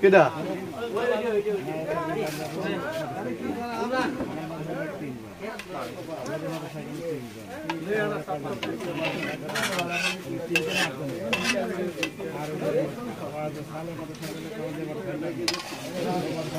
Kita আর